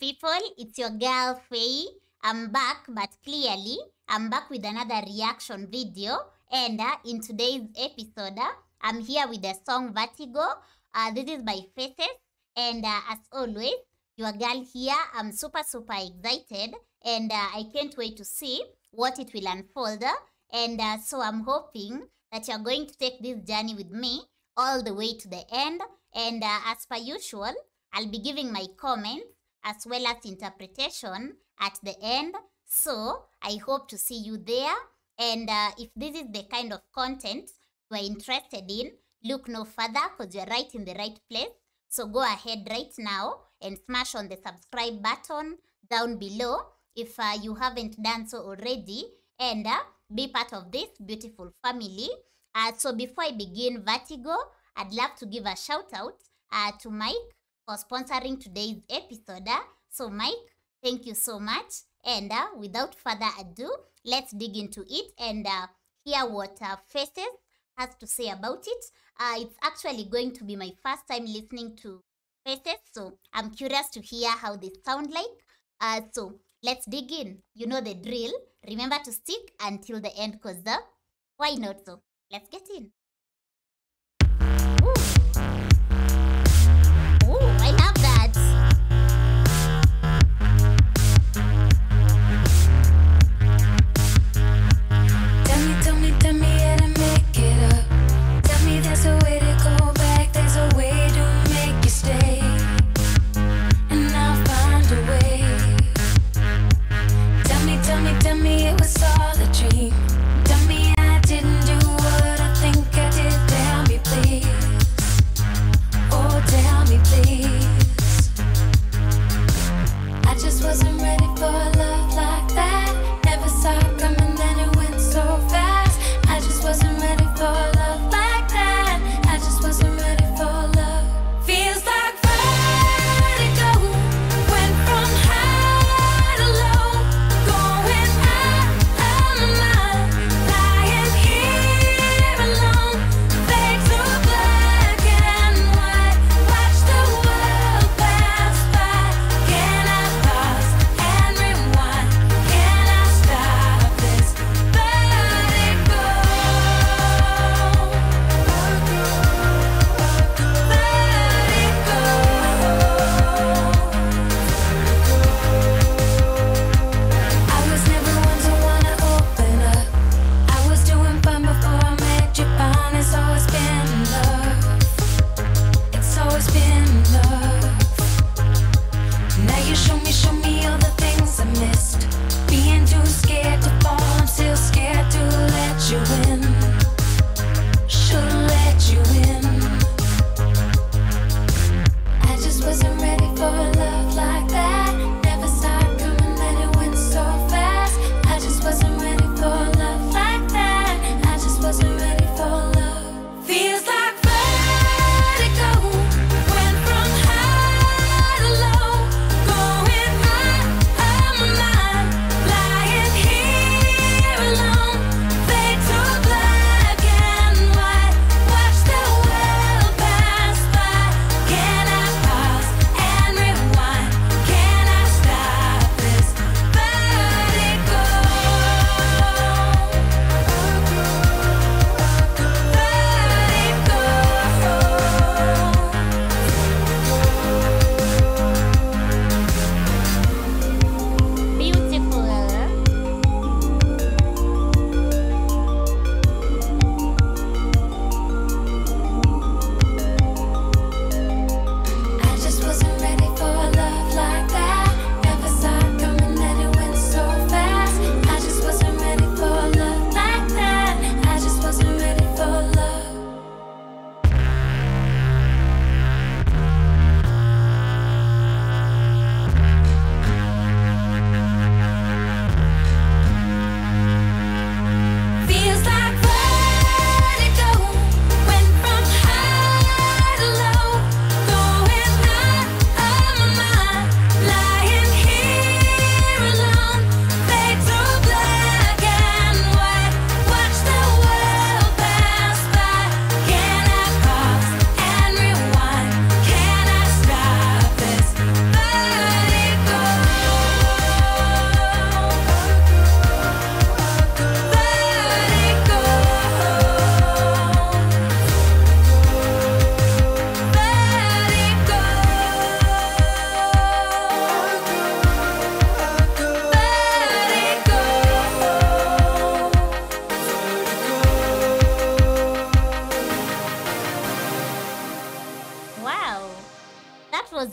people, it's your girl Faye. I'm back, but clearly I'm back with another reaction video. And uh, in today's episode, uh, I'm here with the song Vertigo. Uh, this is by Phases. And uh, as always, your girl here, I'm super, super excited. And uh, I can't wait to see what it will unfold. And uh, so I'm hoping that you're going to take this journey with me all the way to the end. And as per usual, I'll be giving my comments as well as interpretation at the end. So I hope to see you there. And uh, if this is the kind of content you are interested in, look no further because you're right in the right place. So go ahead right now and smash on the subscribe button down below if uh, you haven't done so already and uh, be part of this beautiful family. Uh, so before I begin Vertigo, I'd love to give a shout out uh, to Mike for sponsoring today's episode. So Mike, thank you so much. And uh, without further ado, let's dig into it and uh, hear what uh, Phases has to say about it. Uh, it's actually going to be my first time listening to Phases, so I'm curious to hear how they sound like. Uh, so let's dig in. You know the drill. Remember to stick until the end, cause the why not? So let's get in.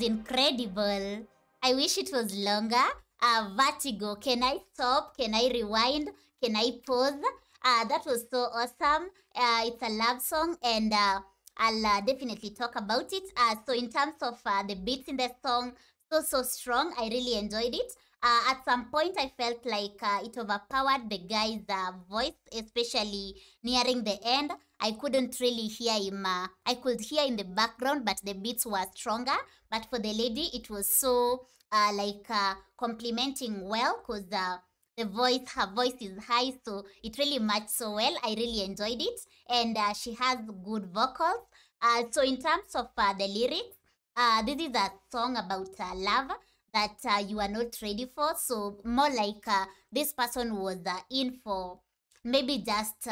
Incredible. I wish it was longer. Uh, vertigo. Can I stop? Can I rewind? Can I pause? Uh, that was so awesome. Uh, it's a love song, and uh, I'll uh, definitely talk about it. Uh, so, in terms of uh, the beats in the song, so so strong. I really enjoyed it. Uh, at some point, I felt like uh, it overpowered the guy's uh, voice, especially nearing the end. I couldn't really hear him. Uh, I could hear in the background, but the beats were stronger. But for the lady, it was so uh, like uh, complimenting well because uh, the voice, her voice is high, so it really matched so well. I really enjoyed it, and uh, she has good vocals. Uh, so in terms of uh, the lyrics, this is a song about love that uh, you are not ready for. So more like uh, this person was uh, in for maybe just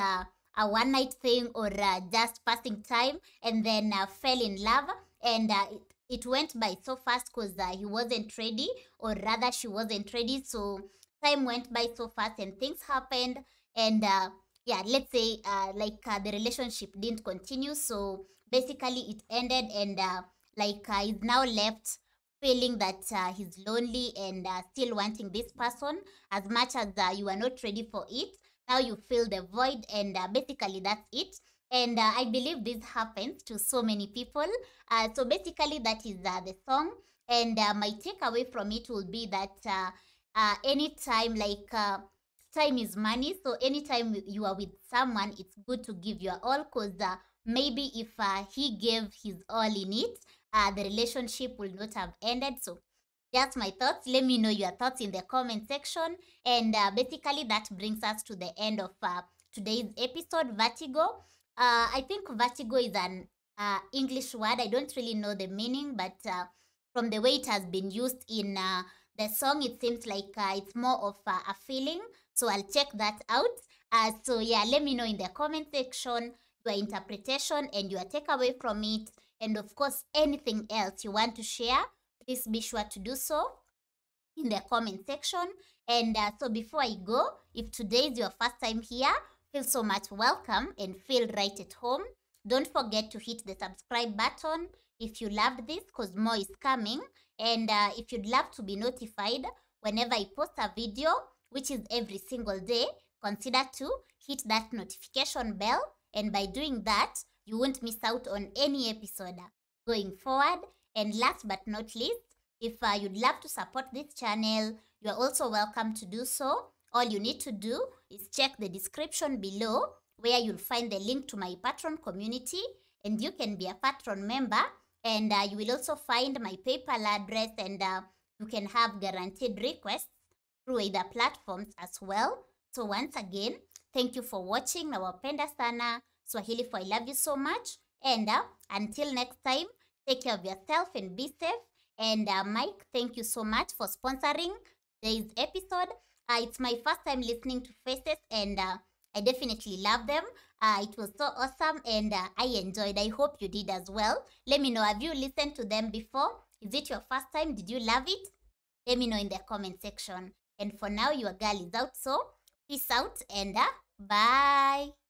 a one night thing or uh, just passing time, and then uh, fell in love, and uh, it, it went by so fast because uh, he wasn't ready, or rather she wasn't ready. So time went by so fast, and things happened, and uh, yeah, let's say uh, like uh, the relationship didn't continue. So basically, it ended, and uh, like uh, he's now left feeling that uh, he's lonely and uh, still wanting this person as much as uh, you are not ready for it now you feel the void and uh, basically that's it. And uh, i believe this happens to so many people. Uh, so basically that is uh, the song. And uh, my takeaway from it will be that uh, uh, anytime like time is money. So anytime you- you are with someone it's good to give your all because maybe if he gave his all in it the relationship will not have ended. So that's my thoughts. Let me know your thoughts in the comment section. And uh, basically that brings us to the end of uh, today's episode vertigo. Uh, i think vertigo is an uh, english word. I don't really know the meaning but uh, from the way it has been used in uh, the song it seems like uh, it's more of a feeling. So i'll check that out. Uh, so yeah let me know in the comment section your interpretation and your takeaway from it. And of course anything else you want to share please be sure to do so in the comment section. And uh, so before i go if today is your first time here feel so much welcome and feel right at home. Don't forget to hit the subscribe button if you loved this because more is coming. And uh, if you'd love to be notified whenever i post a video which is every single day consider to hit that notification bell. And by doing that you won't miss out on any episode going forward and last but not least if uh, you'd love to support this channel you are also welcome to do so. All you need to do is check the description below where you'll find the link to my Patreon community and you can be a patron member. And uh, you will also find my paypal address and uh, you can have guaranteed requests through other platforms as well. So once again thank you for watching. Nawapenda sana. Swahili for i love you so much. And uh, until next time take care of yourself and be safe. And uh, mike thank you so much for sponsoring today's episode. Uh, it's my first time listening to Phases and uh, i definitely love them. Uh, it was so awesome and uh, i enjoyed. I hope you did as well. Let me know have you listened to them before? Is it your first time? Did you love it? Let me know in the comment section. And for now your girl is out so peace out and uh, bye